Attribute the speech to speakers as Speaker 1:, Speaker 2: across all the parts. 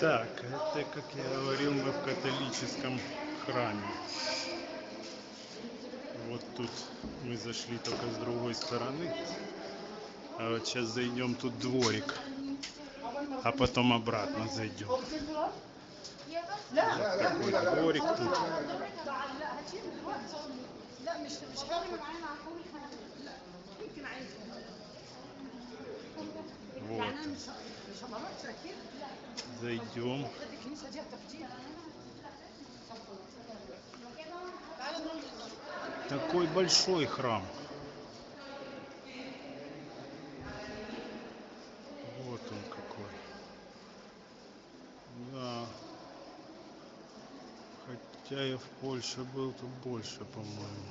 Speaker 1: Так, это, как я говорил, мы в католическом храме. Вот тут мы зашли только с другой стороны. А вот сейчас зайдем, тут дворик. А потом обратно зайдем. Вот такой дворик тут. зайдем. Такой большой храм. Вот он какой. Да. Хотя я в Польше был, то больше, по-моему.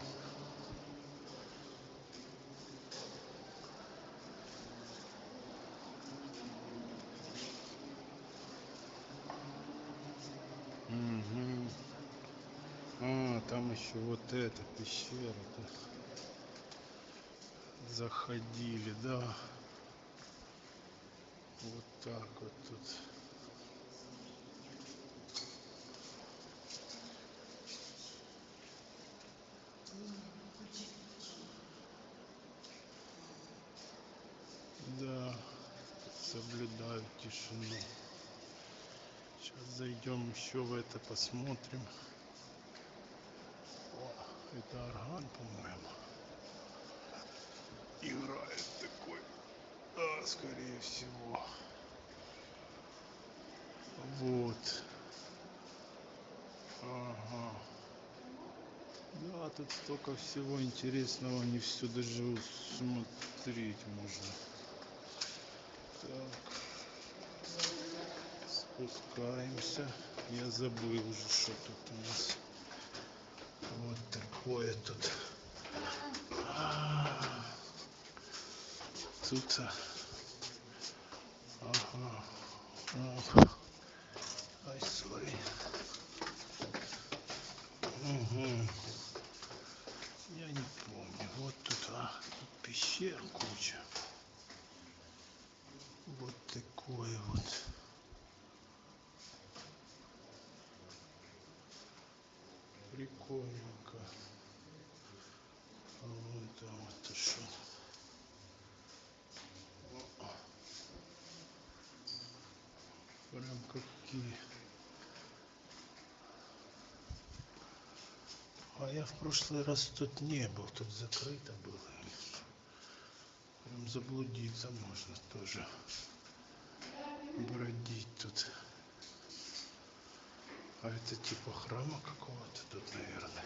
Speaker 1: Там еще вот эта пещера-то. Заходили, да. Вот так вот тут. Да, соблюдают тишину. Сейчас зайдем еще в это посмотрим. Орган, по-моему. Играет такой. Да, скорее всего. Вот. Ага. Да, тут столько всего интересного, не все даже смотреть можно. Так. Спускаемся. Я забыл уже, что тут у нас. Вот такое тут. А, Тут. а, Ага. Ох. Ай, sorry. Мгм. Я не помню. Вот тут, а, тут пещер куча. Вот такое вот. Прикольненько. А вон там это что? Прям какие. А я в прошлый раз тут не был, тут закрыто было. Прям заблудиться можно тоже. Бродить тут. А это типа храма какого-то тут, наверное.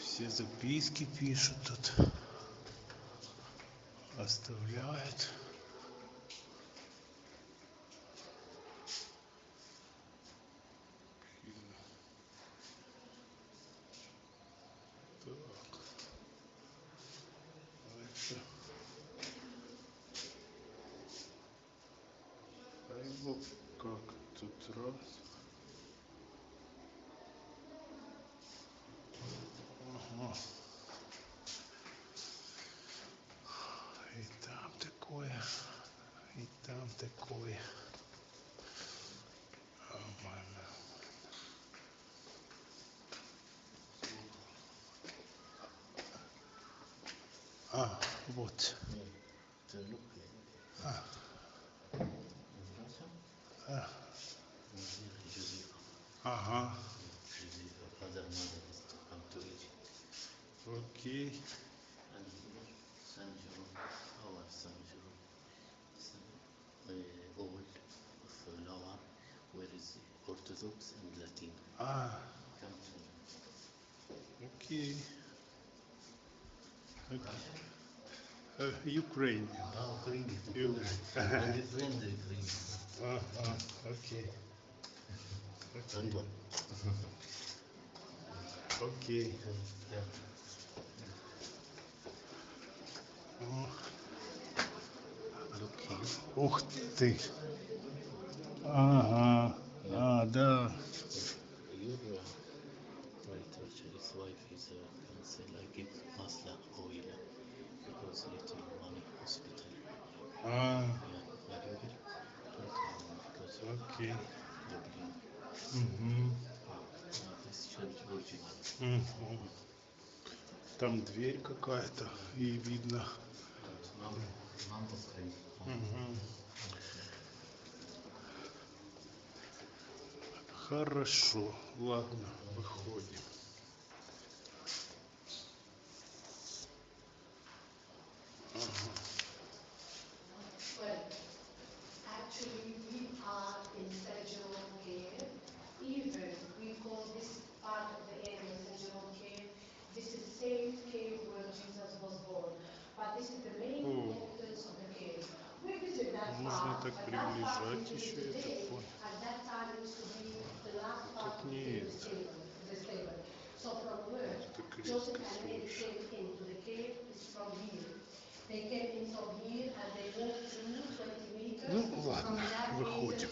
Speaker 1: Все записки пишут тут. Оставляют. Так. А это... А его как тут раз? Ага. И там такое, и там такое. Нормально. А, вот. А, а, ага, окей.
Speaker 2: old of Lower, where is Orthodox and Latin.
Speaker 1: А,
Speaker 2: Come to
Speaker 1: окей. Окей. Э, Ukraine.
Speaker 2: Ah, Ukraine.
Speaker 1: You-
Speaker 2: My friend Ukraine.
Speaker 1: А, а, окей.
Speaker 2: Anwar.
Speaker 1: Окей.
Speaker 2: Yeah.
Speaker 1: О, Ух ты. Ага. А, да.
Speaker 2: Your uh, right Archer, his wife is uh, can say like give masla oil Because little money hospital.
Speaker 1: А,
Speaker 2: Yeah, will put on because.
Speaker 1: Угу.
Speaker 2: Uh, this change original.
Speaker 1: Мгм. Там дверь какая-то, и видно. Мгм. Хорошо, ладно, выходим.
Speaker 3: Well, actually, we are in surgical care. Even we call this part of the area surgical care. This is same cave where Jesus was born. But this is the main
Speaker 1: О.
Speaker 3: entrance of the cave. We visit that
Speaker 1: Можно
Speaker 3: part,
Speaker 1: так приближать еще, я
Speaker 3: today,
Speaker 1: так понял. Не это.
Speaker 3: So from where
Speaker 1: Это крест
Speaker 3: Joseph and Mary
Speaker 1: слышишь.
Speaker 3: came into the cave is from here. They came in from here and they walked through 20 meters.
Speaker 1: Ну, ладно, выходим.